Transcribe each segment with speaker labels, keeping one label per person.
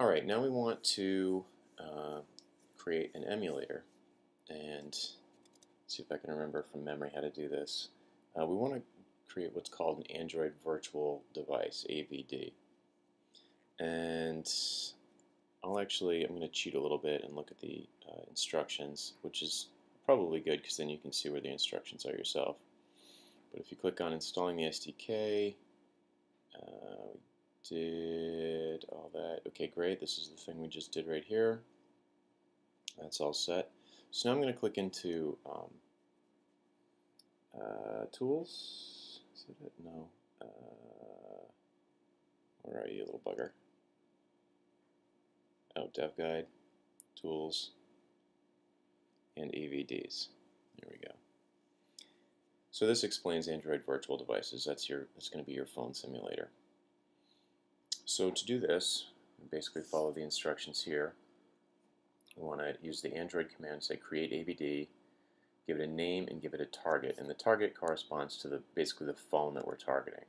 Speaker 1: Alright, now we want to uh, create an emulator and see if I can remember from memory how to do this. Uh, we want to create what's called an Android Virtual Device, AVD. And I'll actually, I'm going to cheat a little bit and look at the uh, instructions, which is probably good because then you can see where the instructions are yourself. But if you click on installing the SDK, uh, did all that. Okay, great. This is the thing we just did right here. That's all set. So now I'm going to click into um, uh, Tools. Is that it? No. Uh, where are you, little bugger? Oh, Dev Guide, Tools, and AVDs. There we go. So this explains Android virtual devices. That's your that's going to be your phone simulator. So to do this, basically follow the instructions here. We want to use the Android command, say create AVD, give it a name and give it a target. And the target corresponds to the basically the phone that we're targeting.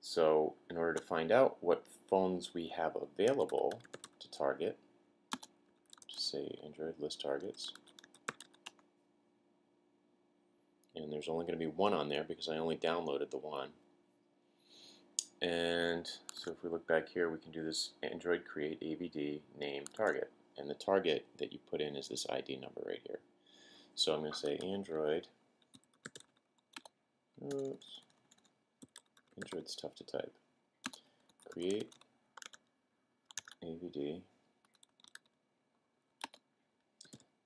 Speaker 1: So in order to find out what phones we have available to target, just say Android list targets. And there's only going to be one on there because I only downloaded the one. And so if we look back here, we can do this Android create AVD name target. And the target that you put in is this ID number right here. So I'm going to say Android. Oops. Android's tough to type. Create AVD.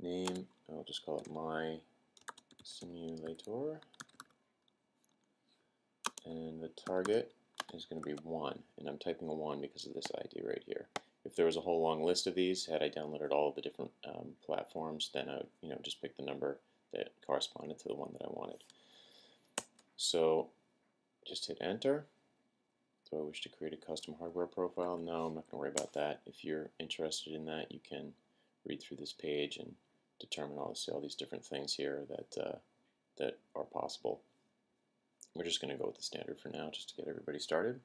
Speaker 1: Name, I'll just call it my simulator. And the target is going to be 1, and I'm typing a 1 because of this ID right here. If there was a whole long list of these, had I downloaded all of the different um, platforms, then I would you know, just pick the number that corresponded to the one that I wanted. So just hit enter. Do I wish to create a custom hardware profile? No, I'm not going to worry about that. If you're interested in that, you can read through this page and determine all, this, all these different things here that, uh, that are possible. We're just going to go with the standard for now just to get everybody started.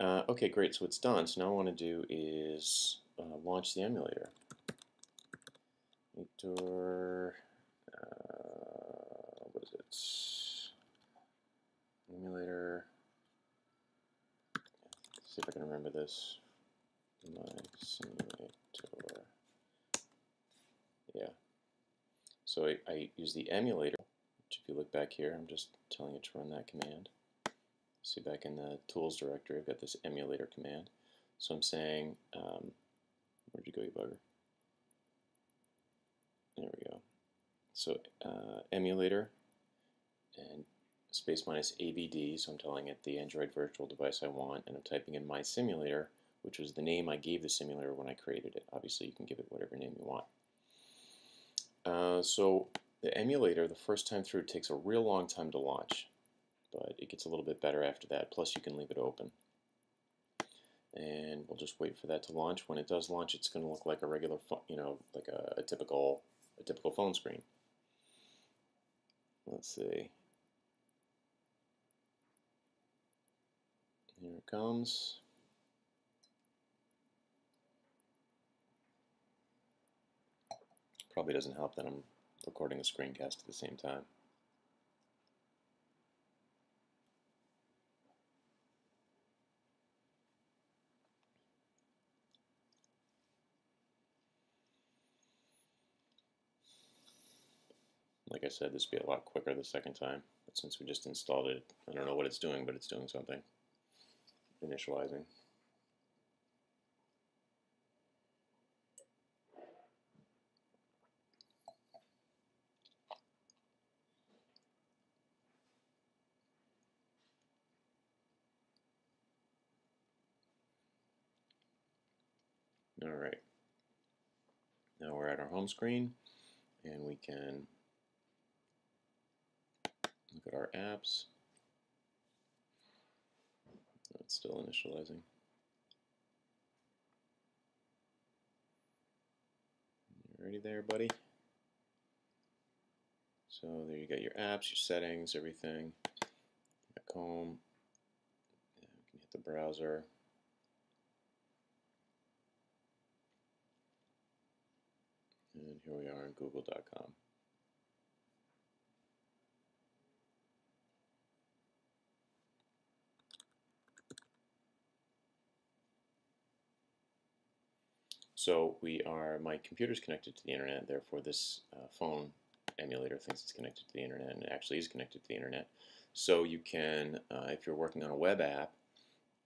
Speaker 1: Uh, okay, great, so it's done. So now what I want to do is uh, launch the emulator. Editor, uh, what is it? Emulator. Let's see if I can remember this. My simulator. Yeah. So I, I use the emulator which if you look back here, I'm just telling it to run that command. See back in the tools directory, I've got this emulator command. So I'm saying, um, where'd you go, you bugger? There we go. So uh, emulator and space minus AVD, so I'm telling it the Android virtual device I want, and I'm typing in my simulator, which was the name I gave the simulator when I created it. Obviously, you can give it whatever name you want. Uh, so the emulator, the first time through, takes a real long time to launch, but it gets a little bit better after that. Plus, you can leave it open. And we'll just wait for that to launch. When it does launch, it's going to look like a regular, you know, like a, a typical, a typical phone screen. Let's see. Here it comes. Probably doesn't help that I'm recording a screencast at the same time. Like I said, this would be a lot quicker the second time, but since we just installed it, I don't know what it's doing, but it's doing something. Initializing. All right. Now we're at our home screen and we can look at our apps. It's still initializing. You ready there, buddy? So there you got your apps, your settings, everything. Back home. We can hit the browser. Here we are in google.com. So we are, my computer is connected to the internet, therefore this uh, phone emulator thinks it's connected to the internet and it actually is connected to the internet. So you can, uh, if you're working on a web app,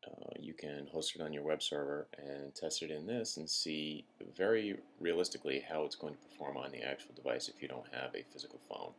Speaker 1: uh, can host it on your web server and test it in this and see very realistically how it's going to perform on the actual device if you don't have a physical phone.